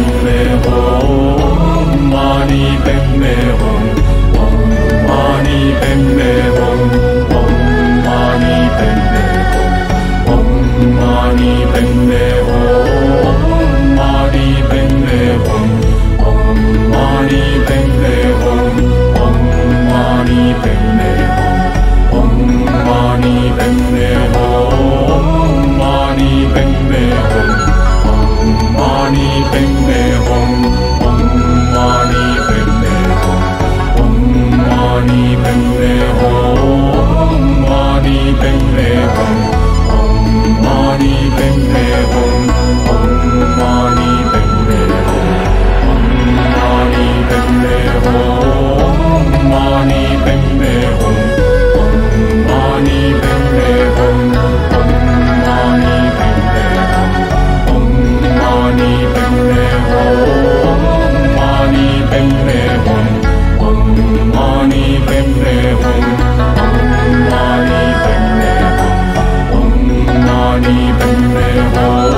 弁明本間に弁 Amen.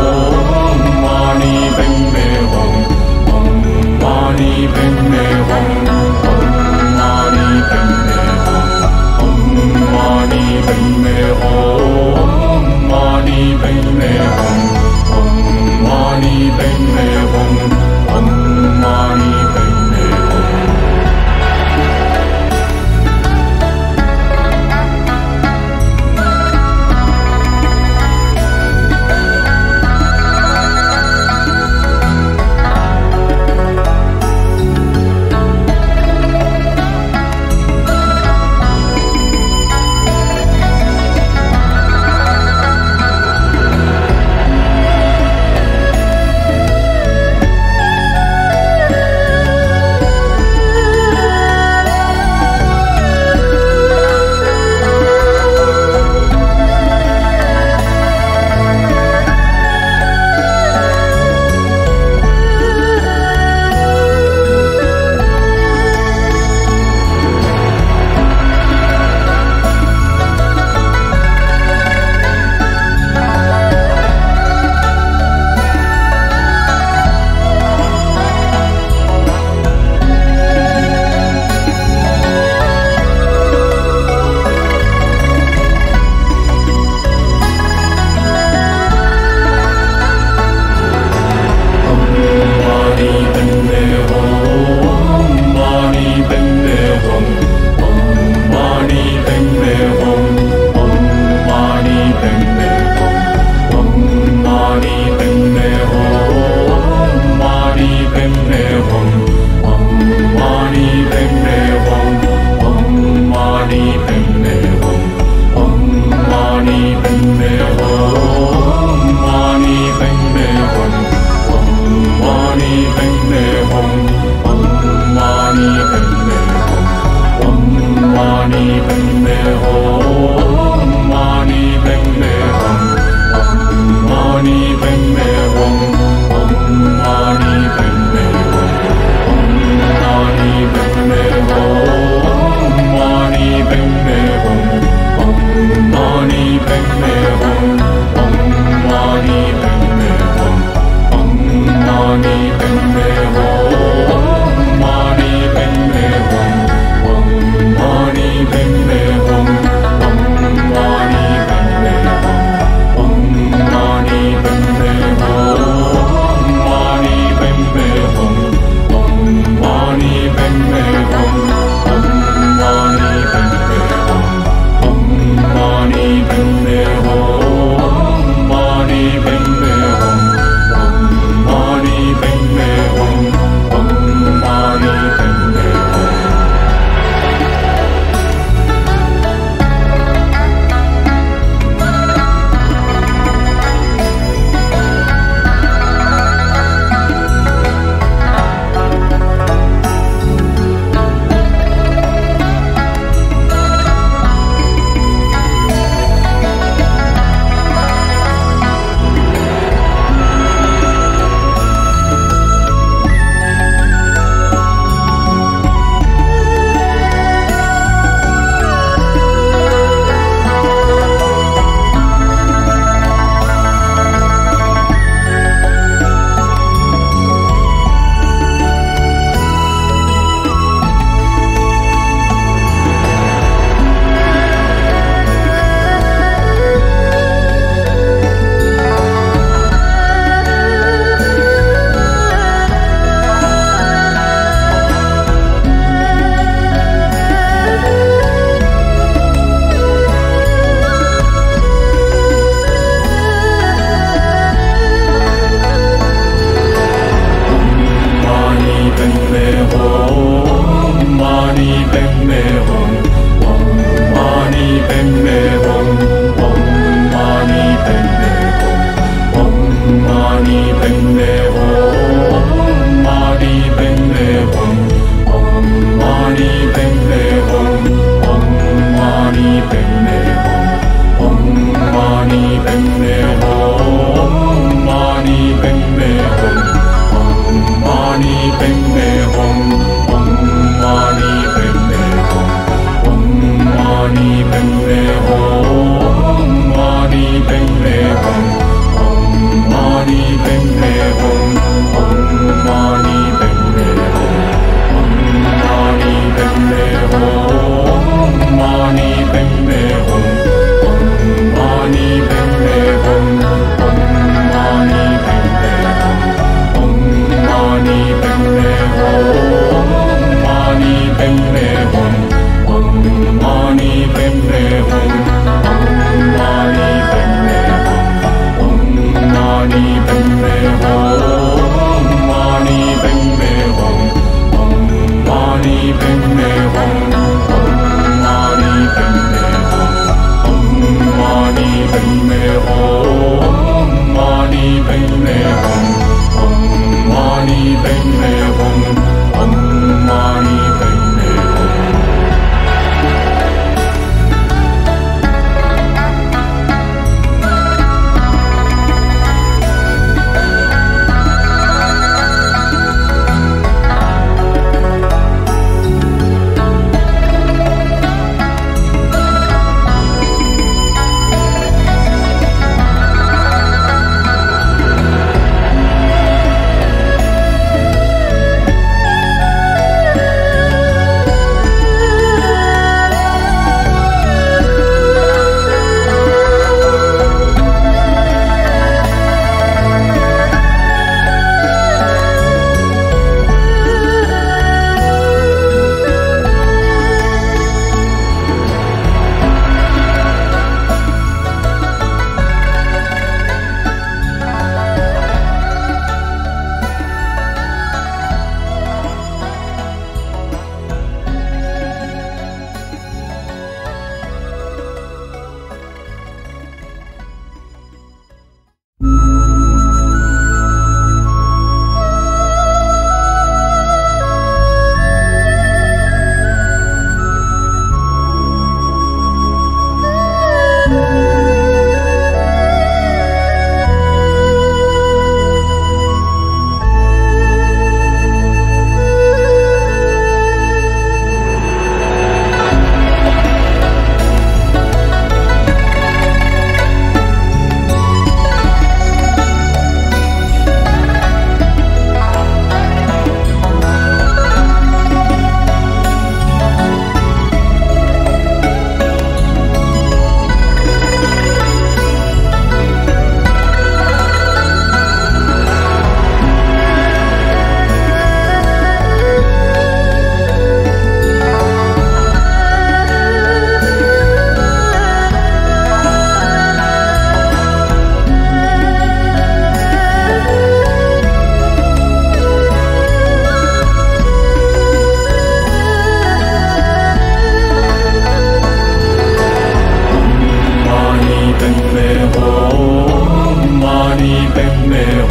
Mani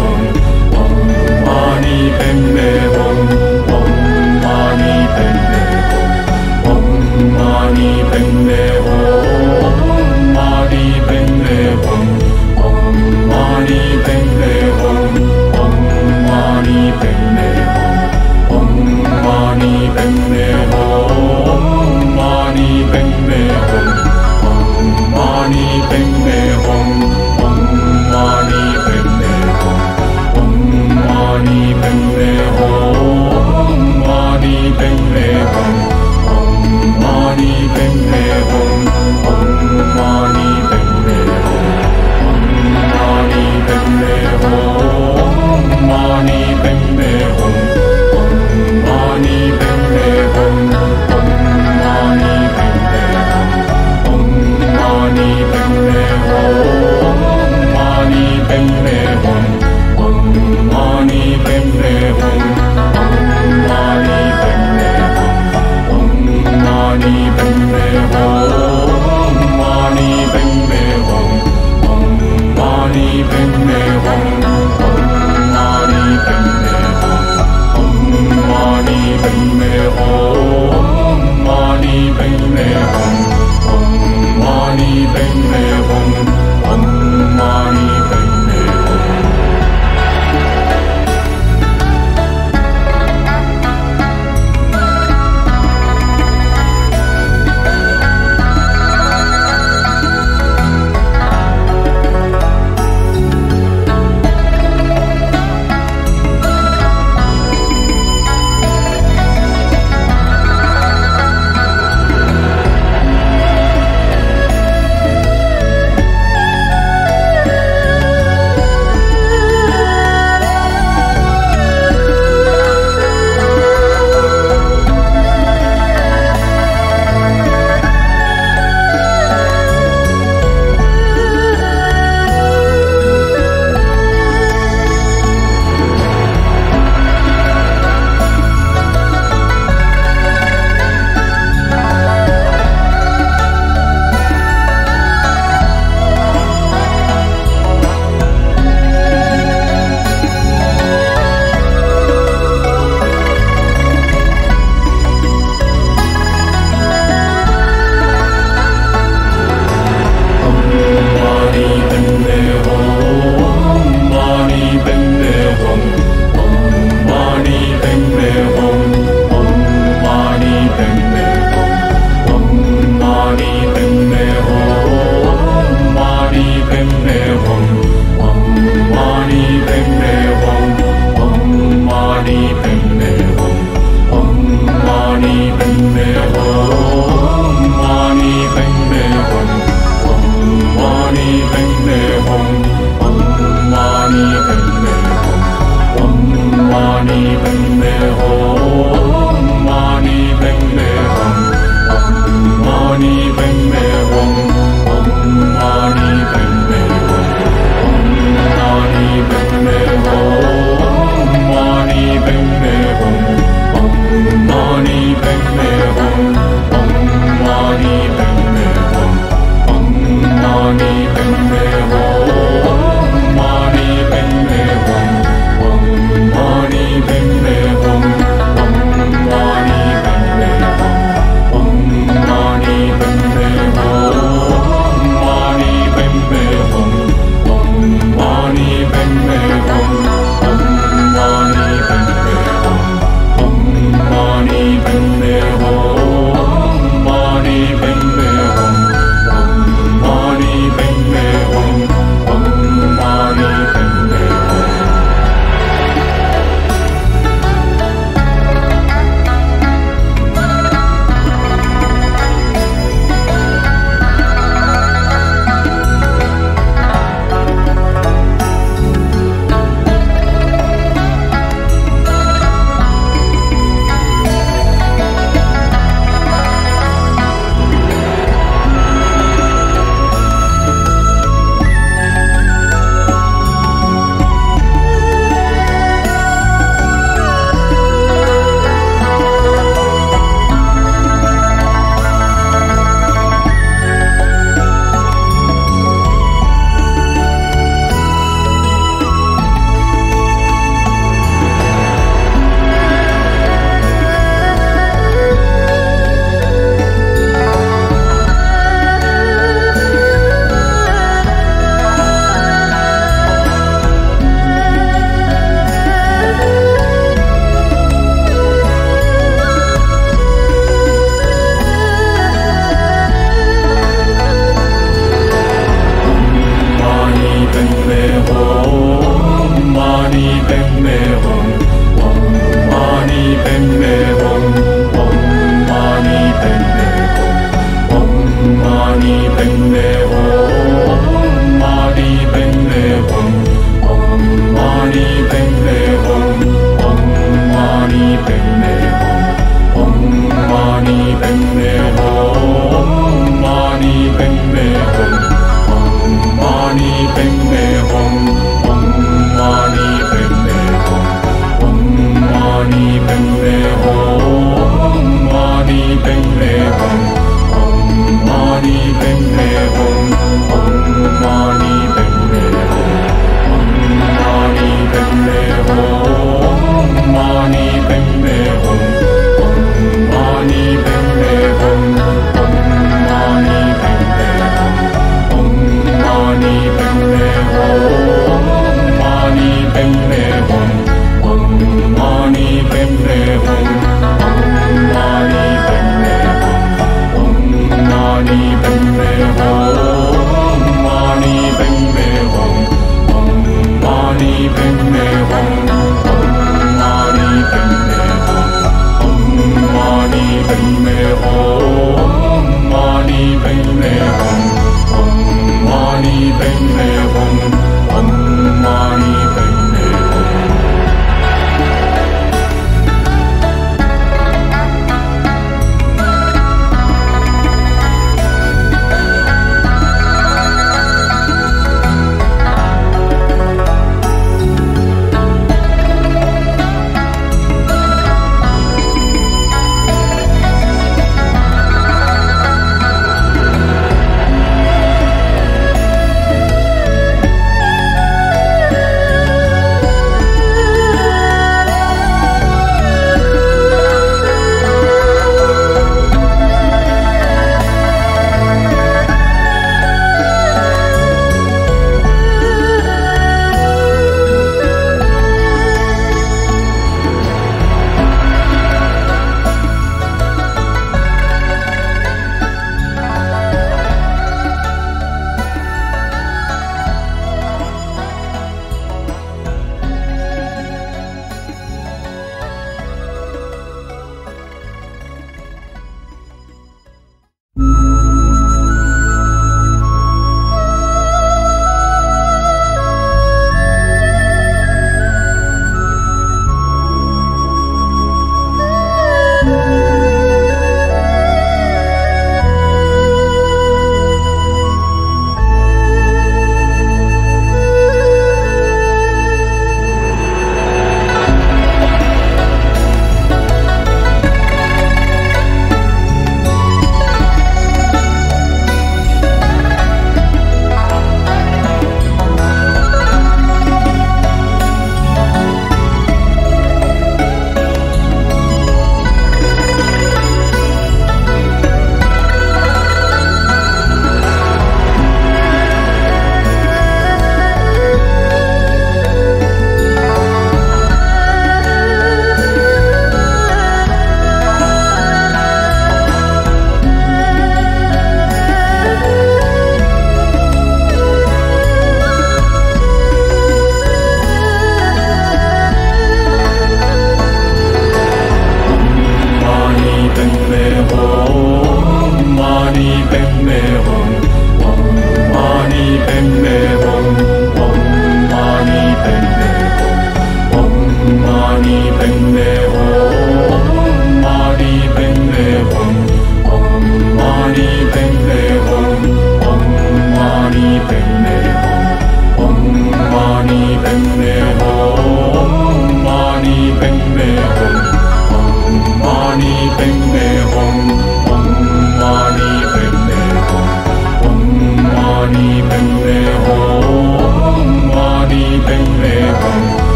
Om Mani Bembe Om